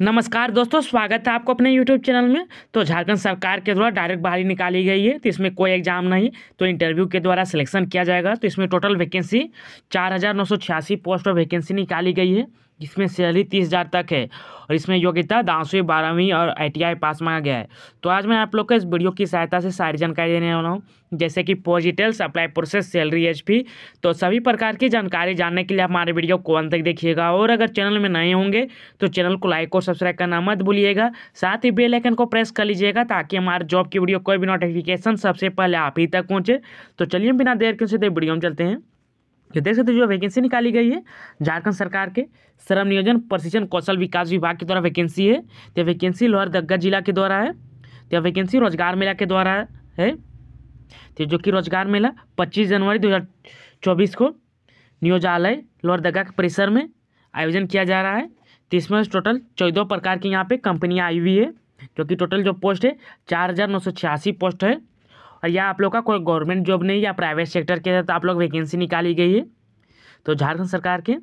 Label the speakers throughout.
Speaker 1: नमस्कार दोस्तों, स्वागत है आपको अपने यूट्यूब चैनल में। तो झारखंड सरकार के द्वारा डायरेक्ट बहाली निकाली गई है तो इसमें कोई एग्ज़ाम नहीं तो इंटरव्यू के द्वारा सिलेक्शन किया जाएगा। तो इसमें टोटल वैकेंसी चार हज़ार नौ सौ छियासी पोस्ट और वैकेंसी निकाली गई है। जिसमें सैलरी तीस हज़ार तक है और इसमें योग्यता दसवीं, बारहवीं और आईटीआई पास मांगा गया है। तो आज मैं आप लोग को इस वीडियो की सहायता से सारी जानकारी देने वाला हूँ। जैसे कि post details apply process salary HP तो सभी प्रकार की जानकारी जानने के लिए हमारे वीडियो को अंत तक देखिएगा और अगर चैनल में नए होंगे तो चैनल को लाइक और सब्सक्राइब करना मत भूलिएगा। साथ ही बेल आइकन को प्रेस कर लीजिएगा ताकि हमारे जॉब की वीडियो कोई भी नोटिफिकेशन सबसे पहले आप ही तक पहुँचे। तो चलिए बिना देर के सीधे वीडियो में चलते हैं। तो देख सकते जो वैकेंसी निकाली गई है, झारखंड सरकार के श्रम नियोजन, प्रशिक्षण, कौशल विकास विभाग के द्वारा वैकेंसी है। तो वैकेंसी लोहरदग्गा जिला के द्वारा है तो वैकेंसी रोज़गार मेला के द्वारा है। तो जो कि रोज़गार मेला 25 जनवरी 2024 को नियोजालय लोहरदग्गा के परिसर में आयोजन किया जा रहा है। तो इसमें टोटल चौदह प्रकार की यहाँ पे कंपनियाँ आई हुई है, जो कि टोटल जो पोस्ट है, चार हज़ार नौ सौ छियासी पोस्ट है। और या आप लोग का कोई गवर्नमेंट जॉब नहीं या प्राइवेट सेक्टर के तहत आप लोग वैकेंसी निकाली गई है। तो झारखंड सरकार के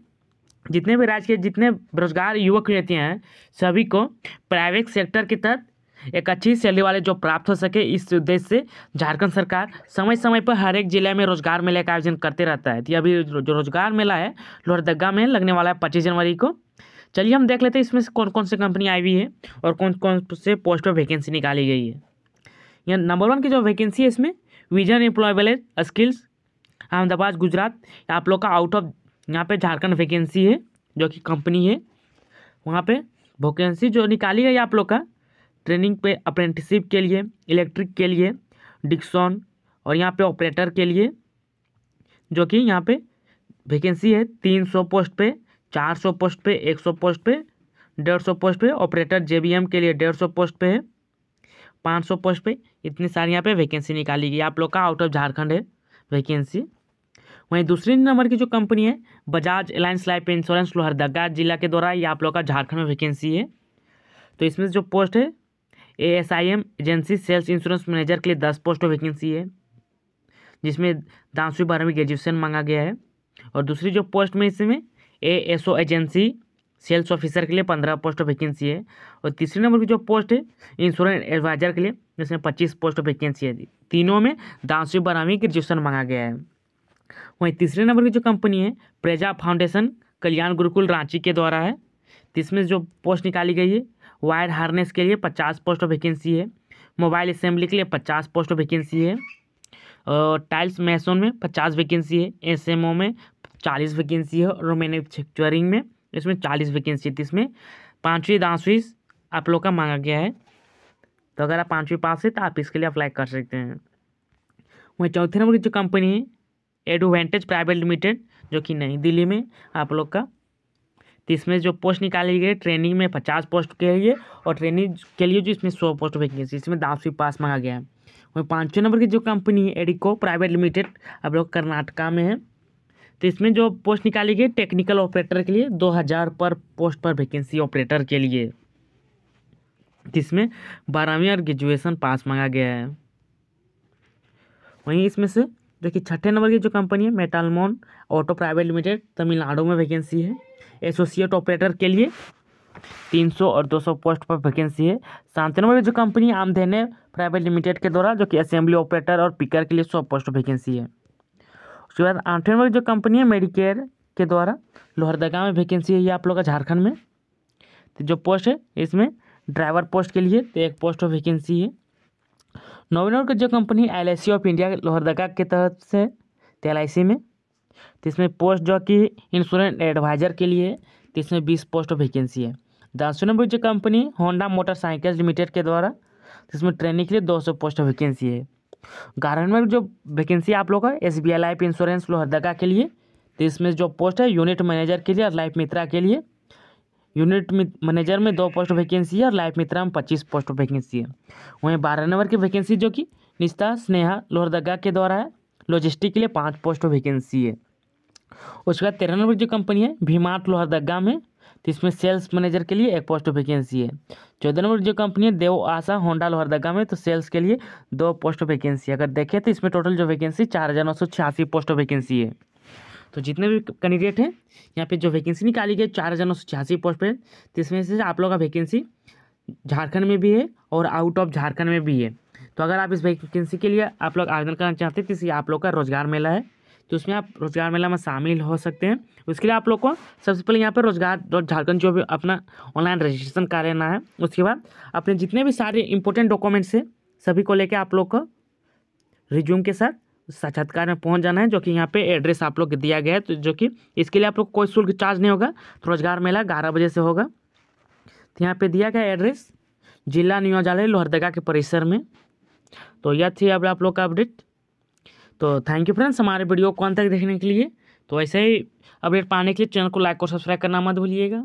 Speaker 1: जितने भी राज्य के जितने बेरोजगार युवक रहते हैं, सभी को प्राइवेट सेक्टर के तहत एक अच्छी सैलरी वाले जॉब प्राप्त हो सके, इस उद्देश्य से झारखंड सरकार समय समय पर हर एक ज़िले में रोज़गार मेले का आयोजन करते रहता है। तो अभी जो रोज़गार मेला है, लोहरदगा में लगने वाला है पच्चीस जनवरी को। चलिए हम देख लेते हैं इसमें से कौन कौन सी कंपनी आई हुई है और कौन कौन से पोस्ट पर वैकेंसी निकाली गई है। यहाँ नंबर वन की जो वैकेंसी है इसमें vision employable skills Ahmedabad, Gujarat, आप लोग का आउट ऑफ़ यहाँ पे झारखंड वैकेंसी है, जो कि कंपनी है, वहाँ पे वैकेंसी जो निकाली गई आप लोग का ट्रेनिंग पे अप्रेंटिसिप के लिए इलेक्ट्रिक के लिए डिक्सॉन और यहाँ पे ऑपरेटर के लिए, जो कि यहाँ पे वैकेंसी है, तीन सौ पोस्ट पे, चार सौ पोस्ट पे, एक सौ पोस्ट पे, डेढ़ सौ पोस्ट पे ऑपरेटर जेबीएम के लिए डेढ़ सौ पोस्ट पे है। पाँच सौ पोस्ट पे इतनी सारी यहाँ पे वैकेंसी निकाली गई। आप लोग का आउट ऑफ़ झारखंड है वैकेंसी वहीं दूसरी नंबर की जो कंपनी है Bajaj Allianz life insurance Lohardaga जिला के द्वारा ये आप लोग का झारखंड में वैकेंसी है। तो इसमें जो पोस्ट है A S I M agency sales insurance manager के लिए दस पोस्ट वैकेंसी है, जिसमें दसवीं बारहवीं ग्रेजुएशन मांगा गया है। और दूसरी जो पोस्ट में इसमें A S O agency sales officer के लिए पंद्रह पोस्ट वैकेंसी है और तीसरे नंबर की जो पोस्ट है इंश्योरेंस एडवाइजर के लिए, जिसमें पच्चीस पोस्ट वैकेंसी है। तीनों में दसवीं बारहवीं ग्रेजुएशन मांगा गया है। वहीं तीसरे नंबर की जो कंपनी है, प्रजा फाउंडेशन कल्याण गुरुकुल रांची के द्वारा है। इसमें जो पोस्ट निकाली गई है, वायर हार्नेस के लिए पचास पोस्ट वैकेंसी है। मोबाइल असेंबली के लिए पचास पोस्ट वैकेंसी है। और टाइल्स मैसोन में पचास वैकेंसी है। एसएमओ में चालीस वैकेंसी है। और मैन्युफैक्चरिंग में इसमें चालीस वैकेंसी थी इसमें। पाँचवीं दसवीं आप लोग का मांगा गया है। तो अगर आप पाँचवीं पास है तो आप इसके लिए अप्लाई कर सकते हैं। वहीं चौथे नंबर की जो कंपनी है एडवांटेज प्राइवेट लिमिटेड जो कि नई दिल्ली में आप लोग का तो इसमें जो पोस्ट निकाली गई ट्रेनिंग में पचास पोस्ट के लिए, और ट्रेनिंग के लिए जो इसमें सौ पोस्ट वैकेंसी इसमें दसवीं पास मांगा गया है। वहीं पाँचवें नंबर की जो कंपनी है एडिको प्राइवेट लिमिटेड आप लोग कर्नाटका में है। तो इसमें जो पोस्ट निकाली गई टेक्निकल ऑपरेटर के लिए दो हज़ार पर पोस्ट पर वैकेंसी ऑपरेटर के लिए। जिसमें बारहवीं और ग्रेजुएशन पास मांगा गया है। वहीं इसमें से, देखिए छठे नंबर की जो कंपनी है Metalman auto private limited Tamil Nadu में वैकेंसी है। एसोसिएट ऑपरेटर के लिए तीन सौ और दो सौ पोस्ट पर वैकेंसी है। सातवें नंबर की जो कंपनी आमधेने प्राइवेट लिमिटेड के द्वारा, जो कि असेंबली ऑपरेटर और पिकर के लिए सौ पोस्ट वैकेंसी है। उसके बाद आठवें नंबर जो कंपनी है मेडिकेयर के द्वारा, लोहरदगा में वैकेंसी है ये आप लोग का झारखंड में। तो जो पोस्ट है, इसमें ड्राइवर पोस्ट के लिए तो एक पोस्ट ऑफ़ वैकेंसी है। नौवीं नंबर की जो company L of India Lohardaga के तहत से तो एल में। तो इसमें पोस्ट जो कि इंश्योरेंस एडवाइजर के लिए तो इसमें बीस पोस्ट ऑफ़ वैकेंसी है। दसवें नंबर जो कंपनी होंडा मोटरसाइकिल लिमिटेड के द्वारा तो इसमें ट्रेनिंग के लिए दो सौ पोस्ट ऑफ़ वैकेंसी है। नंबर जो वैकेंसी आप लोग का S B I life insurance Lohardaga के लिए तो इसमें जो पोस्ट है यूनिट मैनेजर के लिए और लाइफ मित्रा के लिए। यूनिट मैनेजर में दो पोस्ट वैकेंसी है और लाइफ मित्रा में पच्चीस पोस्ट वैकेंसी है। वहीं बारह नंबर की वैकेंसी जो कि निस्ता स्नेहा लोहरदगा के द्वारा है लॉजिस्टिक के लिए पाँच पोस्ट वैकेंसी है। उसके बाद तेरह नंबर जो कंपनी है, भीमार्ट लोहरदगा में तो इसमें सेल्स मैनेजर के लिए एक पोस्ट वैकेंसी है। चौदह नंबर जो कंपनी है देव आशा होंडा लोहरदगा में तो सेल्स के लिए दो पोस्ट वैकेंसी अगर देखें तो इसमें टोटल जो वैकेंसी चार हज़ार नौ सौ छियासी पोस्ट वैकेंसी है। तो जितने भी कैंडिडेट हैं, यहाँ पे जो वैकेंसी निकाली गई, चार हज़ार नौ सौ छियासी पोस्ट पे तो इसमें से आप लोग का वैकेंसी झारखंड में भी है और आउट ऑफ़ झारखंड में भी है। तो अगर आप इस वैकेंसी के लिए आप लोग आवेदन करना चाहते हैं तो इसी आप लोग का रोज़गार मेला है। तो उसमें आप रोज़गार मेला में शामिल हो सकते हैं। उसके लिए आप लोग को सबसे पहले यहाँ पर रोज़गार डॉट झारखंड जो भी अपना ऑनलाइन रजिस्ट्रेशन कर लेना है, उसके बाद अपने जितने भी सारे इंपॉर्टेंट डॉक्यूमेंट्स हैं, सभी को लेकर आप लोग को रिज्यूम के साथ साक्षात्कार में पहुँच जाना है, जो कि यहाँ पे एड्रेस आप लोग दिया गया है। तो जो कि इसके लिए आप लोग कोई शुल्क चार्ज नहीं होगा तो रोज़गार मेला ग्यारह बजे से होगा। तो यहाँ पे दिया गया एड्रेस जिला नियोजालय लोहरदगा के परिसर में। तो यह थी अब आप लोग का अपडेट तो थैंक यू फ्रेंड्स हमारे वीडियो को अंत तक देखने के लिए। तो ऐसे ही अपडेट पाने के लिए चैनल को लाइक और सब्सक्राइब करना मत भूलिएगा।